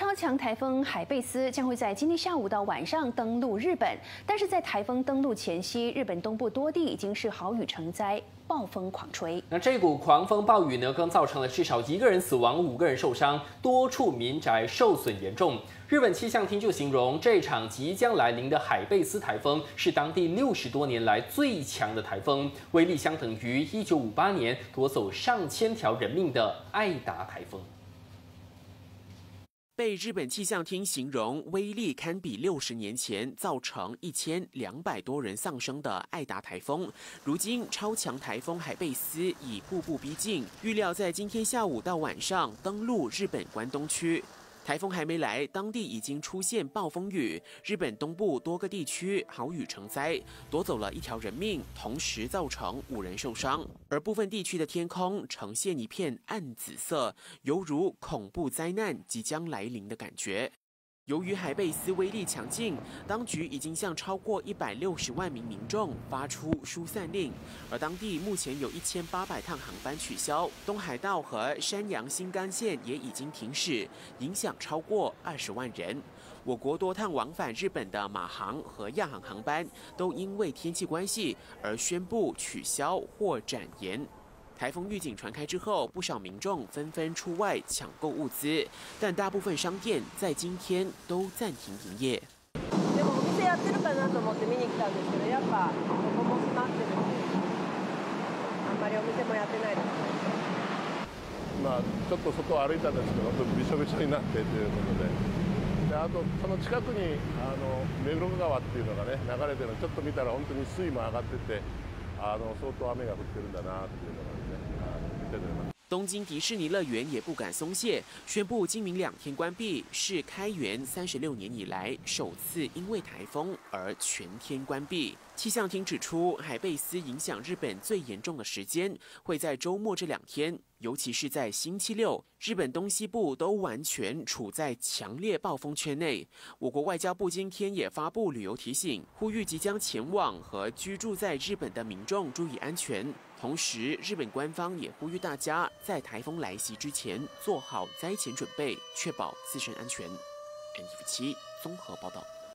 超强台风海贝斯将会在今天下午到晚上登陆日本，但是在台风登陆前夕，日本东部多地已经是豪雨成灾，暴风狂吹。那这股狂风暴雨呢，更造成了至少一个人死亡，五个人受伤，多处民宅受损严重。日本气象厅就形容这场即将来临的海贝斯台风是当地六十多年来最强的台风，威力相等于一九五八年夺走上千条人命的爱达台风。被日本气象厅形容威力堪比六十年前造成一千两百多人丧生的爱达台风，如今超强台风海贝斯已步步逼近，预料在今天下午到晚上登陆日本关东区。台风还没来，当地已经出现暴风雨，日本东部多个地区豪雨成灾，夺走了一条人命，同时造成五人受伤。而部分地区的天空呈现一片暗紫色，犹如恐怖灾难即将来临的感觉。由于海贝斯威力强劲，当局已经向超过一百六十万名民众发出疏散令，而当地目前有一千八百趟航班取消，东海道和山阳新干线也已经停驶，影响超过二十万人。我国多趟往返日本的马航和亚航航班都因为天气关系而宣布取消或展延。台风预警传开之后，不少民众纷纷出外抢购物资，但大部分商店在今天都暂停营业。でもお店やってるかなと思って見に来たんですけど、やっぱここも閉まってるんで、あんまりお店もやってないです。まあちょっと外を歩いたんですけど、本当びしょびしょになってということで。であとその近くにあの目黒川っていうのがね流れてるのちょっと見たら本当に水位も上がっててあの相当雨が降ってるんだなっていうのが东京迪士尼乐园也不敢松懈，宣布今明两天关闭，是开园三十六年以来首次因为台风而全天关闭。气象厅指出，海贝斯影响日本最严重的时间会在周末这两天，尤其是在星期六，日本东西部都完全处在强烈暴风圈内。我国外交部今天也发布旅游提醒，呼吁即将前往和居住在日本的民众注意安全。同时，日本官方也呼吁大家在台风来袭之前做好灾前准备，确保自身安全。NTV 七综合报道。